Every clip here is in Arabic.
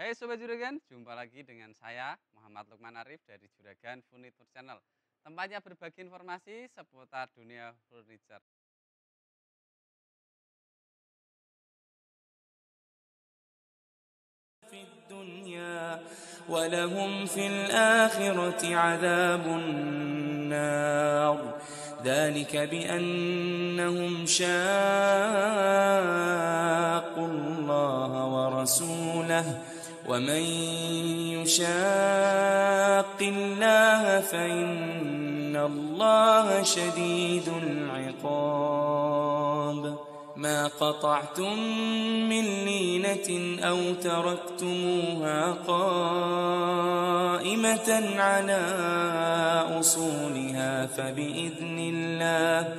Hai Sobat Juragan, jumpa lagi dengan saya Muhammad Lukman Arif dari Juragan Furniture Channel. Tempatnya berbagi informasi seputar dunia furniture. في الدنيا ولهم في الآخرة عذاب النار ذلك بأنهم شاقوا الله ورسوله ومن يشاق الله فإن الله شديد العقاب. ما قطعتم من لينة أو تركتموها قائمة على أصولها فبإذن الله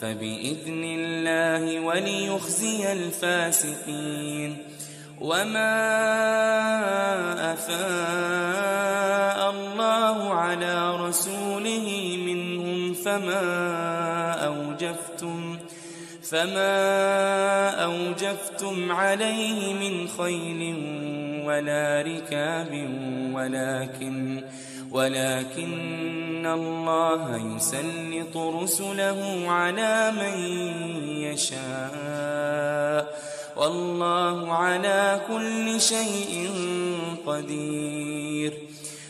فبإذن الله وليخزي الفاسقين. وما أفاء الله على رسوله منهم فما أوجفتم فما أوجفتم عليه من خيل ولا ركاب ولكن ولكن الله يسلط رسله على من يشاء والله على كل شيء قدير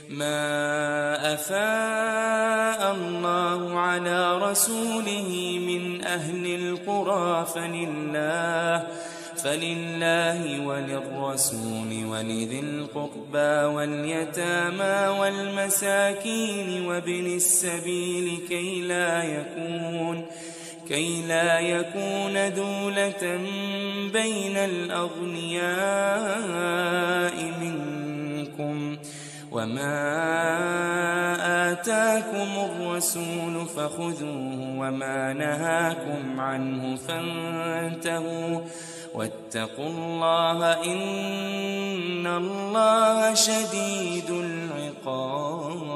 ما أفاء الله على رسوله من أهل القرى فلله فلله وللرسول ولذي القربى واليتامى والمساكين وابن السبيل كي لا يكون كي لا يكون دولة بين الأغنياء منكم وما آتاكم الرسول فخذوه وما نهاكم عنه فانتهوا واتقوا الله إن الله شديد العقاب.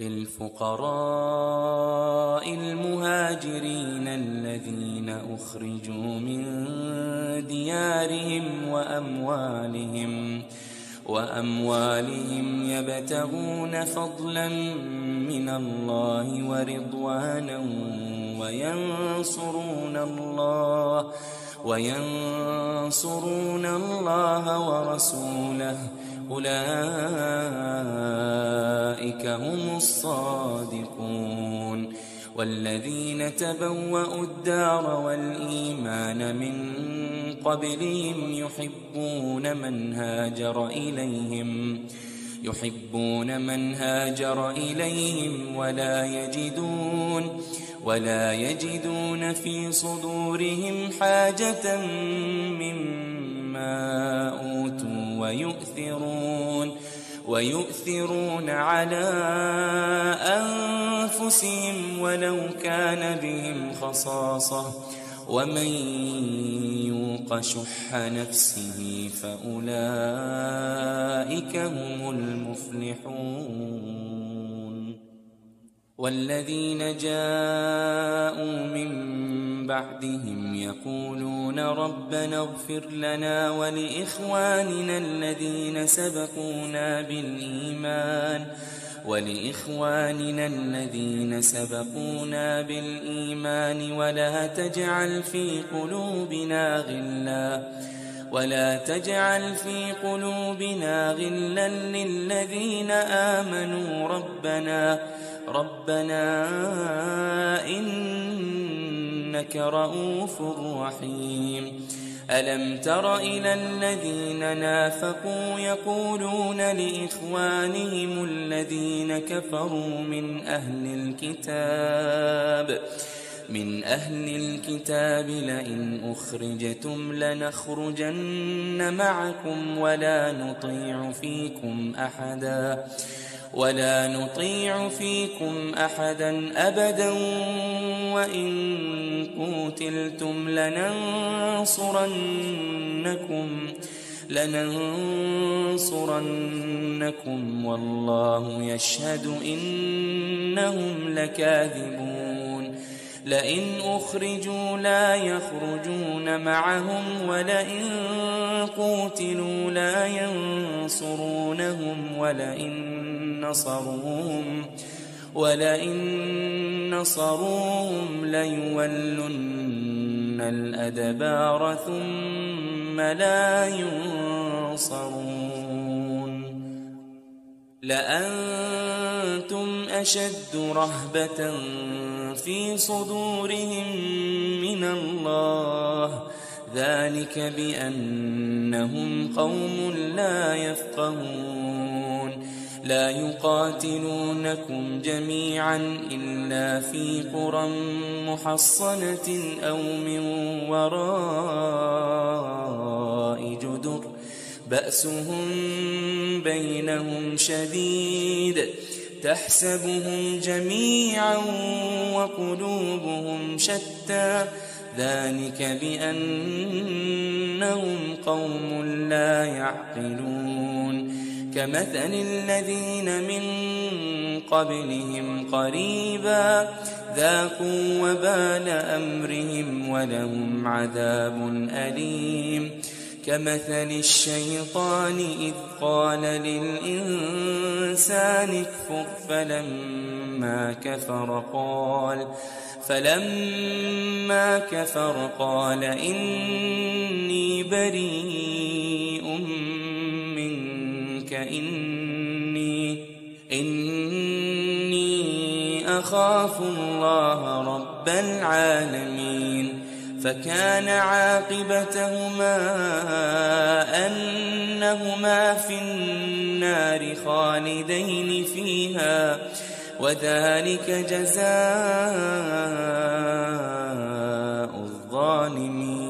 للفقراء المهاجرين الذين أخرجوا من ديارهم وأموالهم يبتغون فضلا من الله ورضوانا وينصرون الله وينصرون الله ورسوله. أولئك هم الصادقون. والذين تبوأوا الدار والإيمان من قبلهم يحبون من هاجر إليهم يحبون من هاجر إليهم ولا يجدون ولا يجدون في صدورهم حاجة مما أوتوا ويؤثرون. ويؤثرون على أنفسهم ولو كان بهم خصاصة. ومن يوق شح نفسه فأولئك هم المفلحون. والذين جاءوا من بعدهم يقولون ربنا اغفر لنا ولإخواننا الذين سبقونا بالإيمان ولإخواننا الذين سبقونا بالإيمان ولا تجعل في قلوبنا غلا ولا تجعل في قلوبنا غلا للذين آمنوا ربنا ربنا إنك رؤوف رحيم. ألم تر إلى الذين نافقوا يقولون لإخوانهم الذين كفروا من أهل الكتاب من أهل الكتاب لئن أخرجتم لنخرجن معكم ولا نطيع فيكم أحدا. ولا نطيع فيكم أحدا أبدا وإن قوتلتم لننصرنكم لننصرنكم والله يشهد إنهم لكاذبون لئن أخرجوا لا يخرجون معهم ولئن قوتلوا لا ينصرونهم ولئن نصروهم ولئن نصروهم ليولن الأدبار ثم لا ينصرون لأنتم أشد رهبة في صدورهم من الله. ذلك بأنهم قوم لا يفقهون. لا يقاتلونكم جميعا إلا في قرى محصنة أو من وراء جدر. بأسهم بينهم شديد تحسبهم جميعا وقلوبهم شتى ذلك بأنهم قوم لا يعقلون كمثل الذين من قبلهم قريبا ذاقوا وبال أمرهم ولهم عذاب أليم كمثل الشيطان إذ قال للإنسان اكفر فلما كفر قال فلما كفر قال إني بريء منك إني إني أخاف الله رب العالمين. فكان عاقبتهما أنهما في النار خالدين فيها وذلك جزاء الظالمين.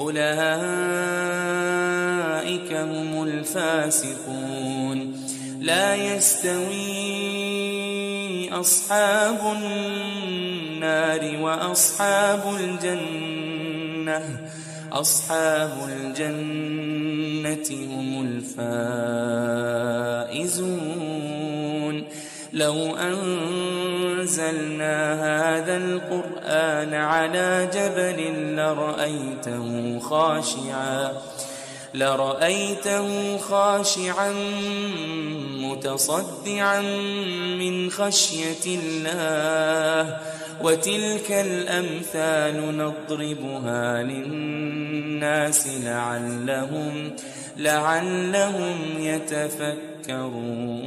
أولئك هم الفاسقون. لا يستوي أصحاب النار وأصحاب الجنة. أصحاب الجنة هم الفائزون. لو أنزلنا هذا القرآن على جبل لرأيته خاشعا لرأيته خاشعا متصدعا من خشية الله. وتلك الأمثال نضربها للناس لعلهم لعلهم يتفكرون.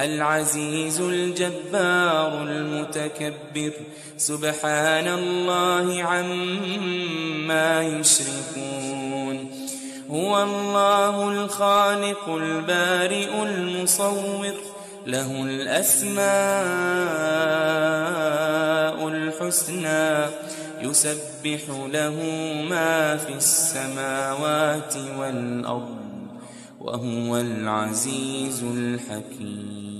العزيز الجبار المتكبر. سبحان الله عما يشركون. هو الله الخالق البارئ المصور. له الأسماء الحسنى. يسبح له ما في السماوات والأرض. وهو العزيز الحكيم.